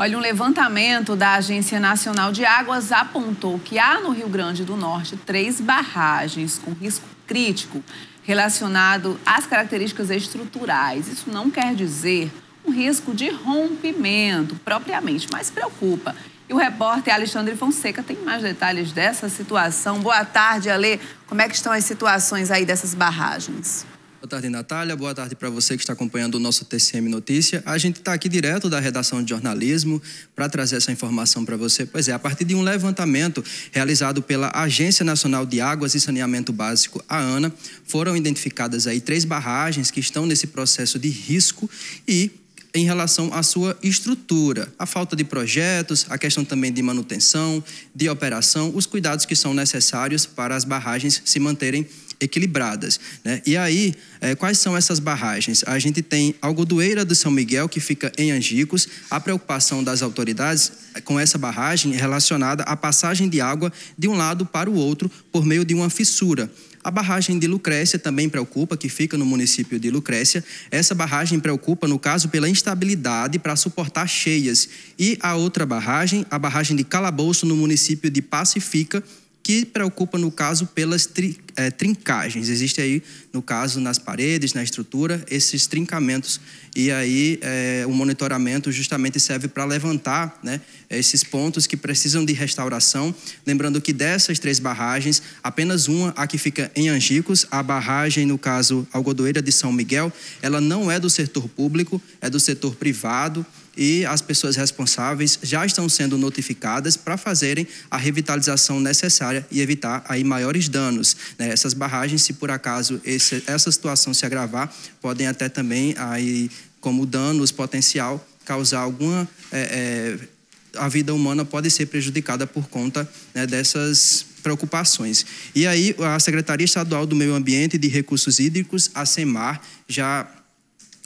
Olha, um levantamento da Agência Nacional de Águas apontou que há no Rio Grande do Norte três barragens com risco crítico relacionado às características estruturais. Isso não quer dizer um risco de rompimento propriamente, mas preocupa. E o repórter Alexandre Fonseca tem mais detalhes dessa situação. Boa tarde, Ale. Como é que estão as situações aí dessas barragens? Boa tarde, Natália. Boa tarde para você que está acompanhando o nosso TCM Notícia. A gente está aqui direto da redação de jornalismo para trazer essa informação para você. Pois é, a partir de um levantamento realizado pela Agência Nacional de Águas e Saneamento Básico, a ANA, foram identificadas aí três barragens que estão nesse processo de risco e em relação à sua estrutura, a falta de projetos, a questão também de manutenção, de operação, os cuidados que são necessários para as barragens se manterem equilibradas. Né? E aí, é, quais são essas barragens? A gente tem Algodoeira do São Miguel, que fica em Angicos. A preocupação das autoridades com essa barragem é relacionada à passagem de água de um lado para o outro por meio de uma fissura. A barragem de Lucrécia também preocupa, que fica no município de Lucrécia. Essa barragem preocupa, no caso, pela instabilidade para suportar cheias. E a outra barragem, a barragem de Calabouço, no município de Pacifica, que preocupa, no caso, pelas tri, é, trincagens. Existe aí, no caso, nas paredes, na estrutura, esses trincamentos. E aí é, o monitoramento justamente serve para levantar né, esses pontos que precisam de restauração. Lembrando que dessas três barragens, apenas uma, a que fica em Angicos, a barragem, no caso, Algodoeira de São Miguel, ela não é do setor público, é do setor privado e as pessoas responsáveis já estão sendo notificadas para fazerem a revitalização necessária e evitar aí maiores danos. Né? Essas barragens, se por acaso esse, essa situação se agravar, podem até também aí como danos potencial causar alguma é, é, a vida humana pode ser prejudicada por conta né, dessas preocupações. E aí a Secretaria Estadual do Meio Ambiente e de Recursos Hídricos, a SEMAR, já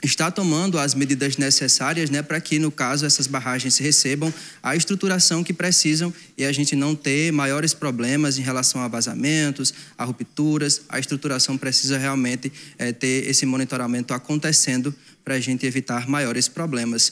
está tomando as medidas necessárias né, para que, no caso, essas barragens recebam a estruturação que precisam e a gente não ter maiores problemas em relação a vazamentos, a rupturas. A estruturação precisa realmente é, ter esse monitoramento acontecendo para a gente evitar maiores problemas.